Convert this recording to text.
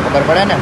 contemporánea